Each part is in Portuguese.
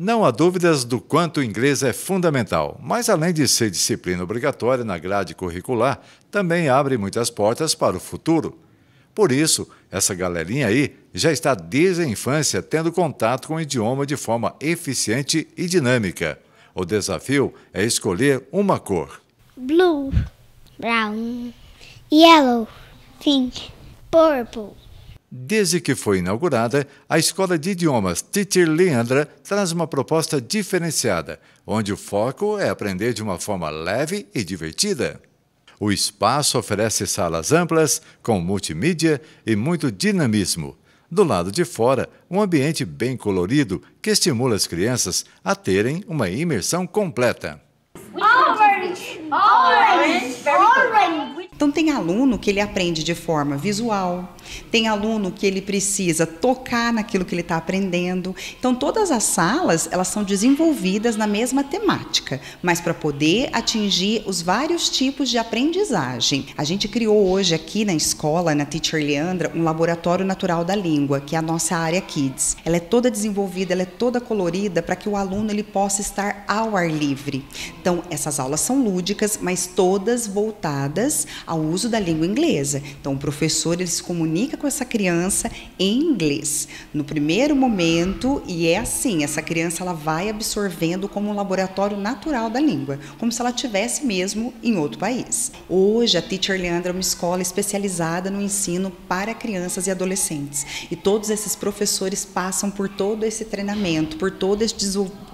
Não há dúvidas do quanto o inglês é fundamental, mas além de ser disciplina obrigatória na grade curricular, também abre muitas portas para o futuro. Por isso, essa galerinha aí já está desde a infância tendo contato com o idioma de forma eficiente e dinâmica. O desafio é escolher uma cor. Blue, brown, yellow, pink, purple. Desde que foi inaugurada, a Escola de Idiomas Teacher Leandra traz uma proposta diferenciada, onde o foco é aprender de uma forma leve e divertida. O espaço oferece salas amplas, com multimídia e muito dinamismo. Do lado de fora, um ambiente bem colorido que estimula as crianças a terem uma imersão completa. Orange! Orange! Então tem aluno que ele aprende de forma visual, tem aluno que ele precisa tocar naquilo que ele está aprendendo. Então todas as salas elas são desenvolvidas na mesma temática, mas para poder atingir os vários tipos de aprendizagem. A gente criou hoje aqui na escola, na Teacher Leandra, um laboratório natural da língua, que é a nossa área Kids. Ela é toda desenvolvida, ela é toda colorida para que o aluno ele possa estar ao ar livre. Então essas aulas são lúdicas, mas todas voltadas ao uso da língua inglesa. Então, o professor ele se comunica com essa criança em inglês. No primeiro momento, e é assim, essa criança ela vai absorvendo como um laboratório natural da língua, como se ela tivesse mesmo em outro país. Hoje, a Teacher Leandra é uma escola especializada no ensino para crianças e adolescentes. E todos esses professores passam por todo esse treinamento, por todo esse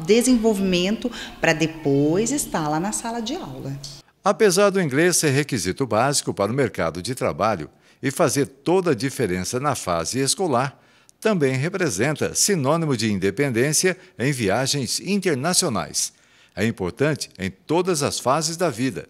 desenvolvimento para depois estar lá na sala de aula. Apesar do inglês ser requisito básico para o mercado de trabalho e fazer toda a diferença na fase escolar, também representa sinônimo de independência em viagens internacionais. É importante em todas as fases da vida.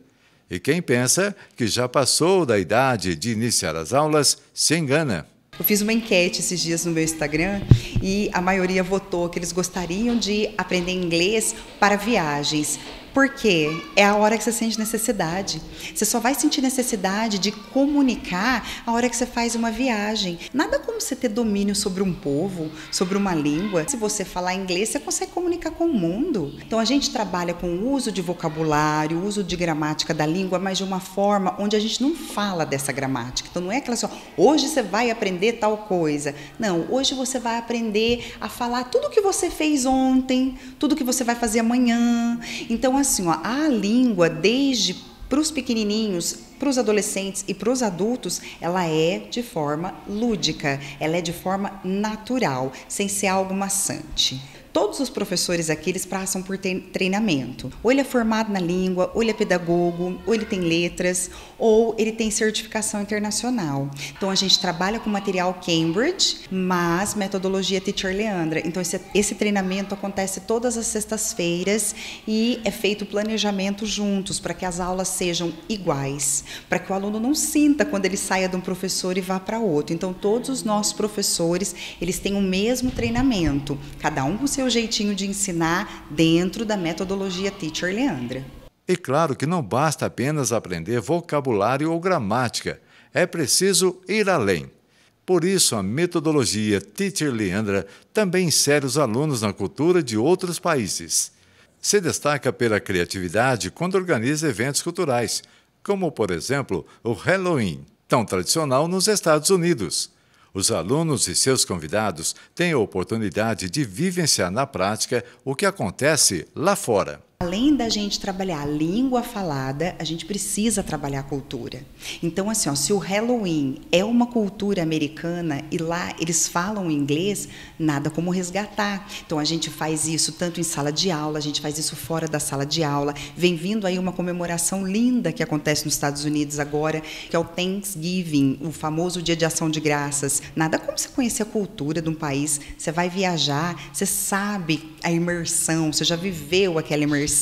E quem pensa que já passou da idade de iniciar as aulas se engana. Eu fiz uma enquete esses dias no meu Instagram e a maioria votou que eles gostariam de aprender inglês para viagens. Porque é a hora que você sente necessidade. Você só vai sentir necessidade de comunicar a hora que você faz uma viagem. Nada como você ter domínio sobre um povo, sobre uma língua. Se você falar inglês, você consegue comunicar com o mundo. Então a gente trabalha com o uso de vocabulário, o uso de gramática da língua, mas de uma forma onde a gente não fala dessa gramática. Então não é aquela só, hoje você vai aprender tal coisa. Não, hoje você vai aprender a falar tudo que você fez ontem, tudo que você vai fazer amanhã. Então, assim, ó, a língua, desde para os pequenininhos, para os adolescentes e para os adultos, ela é de forma lúdica, ela é de forma natural, sem ser algo maçante. Todos os professores aqui eles passam por treinamento. Ou ele é formado na língua, ou ele é pedagogo, ou ele tem letras, ou ele tem certificação internacional. Então a gente trabalha com material Cambridge, mas metodologia Teacher Leandra. Então esse, esse treinamento acontece todas as sextas-feiras e é feito planejamento juntos para que as aulas sejam iguais, para que o aluno não sinta quando ele saia de um professor e vá para outro. Então todos os nossos professores eles têm o mesmo treinamento, cada um com seu seu jeitinho de ensinar dentro da metodologia Teacher Leandra. E claro que não basta apenas aprender vocabulário ou gramática, é preciso ir além. Por isso, a metodologia Teacher Leandra também insere os alunos na cultura de outros países. Se destaca pela criatividade quando organiza eventos culturais, como, por exemplo, o Halloween, tão tradicional nos Estados Unidos. Os alunos e seus convidados têm a oportunidade de vivenciar na prática o que acontece lá fora. Além da gente trabalhar a língua falada, a gente precisa trabalhar a cultura. Então, assim, ó, se o Halloween é uma cultura americana e lá eles falam inglês, nada como resgatar. Então, a gente faz isso tanto em sala de aula, a gente faz isso fora da sala de aula. Vem vindo aí uma comemoração linda que acontece nos Estados Unidos agora, que é o Thanksgiving, o famoso Dia de Ação de Graças. Nada como você conhecer a cultura de um país. Você vai viajar, você sabe a imersão, você já viveu aquela imersão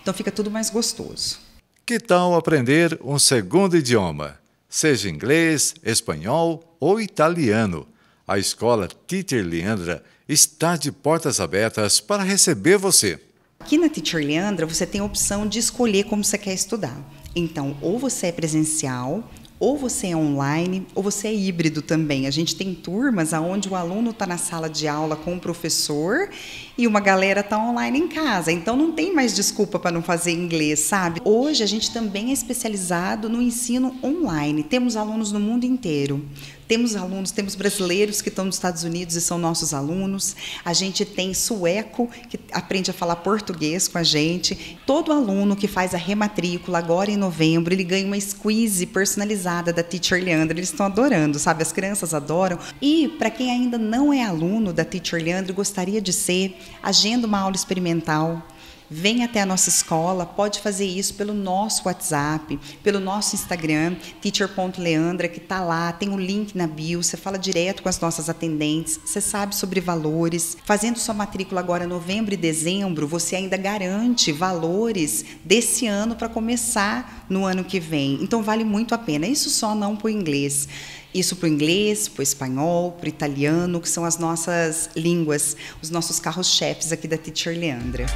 então fica tudo mais gostoso. Que tal aprender um segundo idioma? Seja inglês, espanhol ou italiano. A escola Teacher Leandra está de portas abertas para receber você. Aqui na Teacher Leandra você tem a opção de escolher como você quer estudar. Então, ou você é presencial ou você é online ou você é híbrido também. A gente tem turmas onde o aluno está na sala de aula com o professor e uma galera está online em casa. Então não tem mais desculpa para não fazer inglês, sabe? Hoje a gente também é especializado no ensino online. Temos alunos no mundo inteiro. Temos alunos, temos brasileiros que estão nos Estados Unidos e são nossos alunos. A gente tem sueco que aprende a falar português com a gente. Todo aluno que faz a rematrícula agora em novembro, ele ganha uma squeeze personalizada da Teacher Leandro. Eles estão adorando, sabe? As crianças adoram. E para quem ainda não é aluno da Teacher Leandro, gostaria de ser, agenda uma aula experimental Vem até a nossa escola, pode fazer isso pelo nosso WhatsApp, pelo nosso Instagram, teacher.leandra, que está lá, tem o um link na bio, você fala direto com as nossas atendentes, você sabe sobre valores. Fazendo sua matrícula agora novembro e dezembro, você ainda garante valores desse ano para começar no ano que vem. Então vale muito a pena. Isso só não para o inglês. Isso para o inglês, para o espanhol, para o italiano, que são as nossas línguas, os nossos carros-chefes aqui da Teacher Leandra.